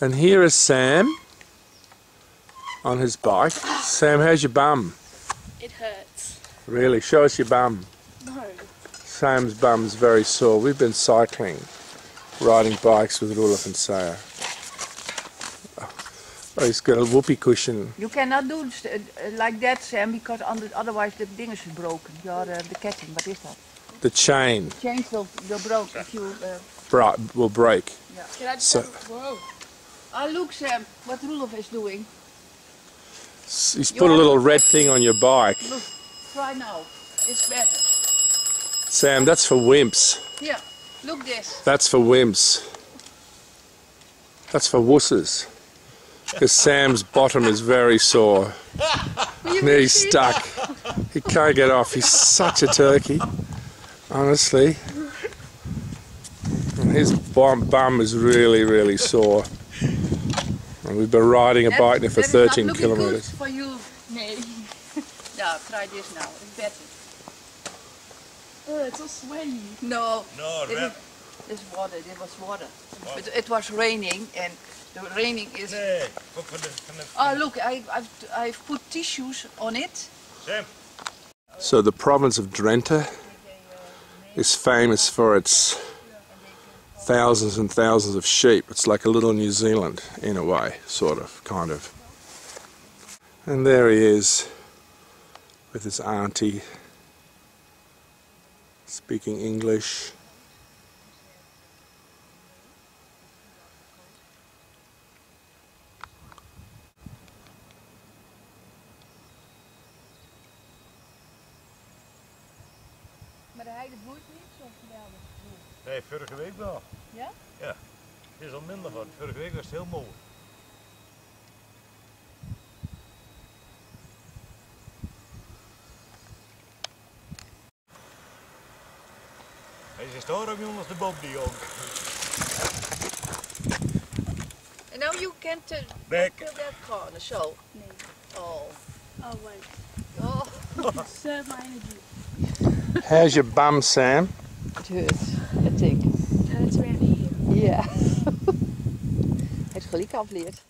And here is Sam on his bike. Sam, how's your bum? It hurts. Really? Show us your bum. No. Sam's bum's very sore. We've been cycling, riding bikes with Rudolf and Saya. Oh, he's got a whoopee cushion. You cannot do s- uh, like that, Sam, because under, otherwise the ding is broken. Your, uh, the ketting, what is that? The chain Chains will, will broke if you... Uh, bri- will break. Can I just So- have- Whoa. Uh, oh, look, Sam, what Rudolf is doing. He's put a little red thing on your bike. Look, try now. It's better. Sam, that's for wimps. Yeah, look this. That's for wimps. That's for wusses. Because Sam's bottom is very sore. He's stuck. He can't get off. He's such a turkey. Honestly. And his bum, bum is really, really sore. And we've been riding a bike now for That is not 13 looking kilometers. Good for you. Nee. Yeah, try this now. It's better. Oh, it's all sweaty. No, No, it it's water. It was water. It, it was raining and the raining is... Nee, kom van de, van Oh, look, I, I've, I've put tissues on it. Sam. So the province of Drenthe is famous for its thousands and thousands of sheep. It's like a little New Zealand in a way, sort of, kind of. And there he is with his auntie speaking English. Maar de heide bloeit niet, zo geweldig. Nee, vorige week wel. Ja? Ja. Het is al minder van. Vorige week was het heel mooi. Hij is daar ook jongens de boom die ook. And now you can t- Back. fill that corner, so. Nee. Oh. Oh, wait. Oh. Serve my energy. How's your bum, Sam? It hurts, I think. Uh, it's around here. Yeah. Het gelijk afleert.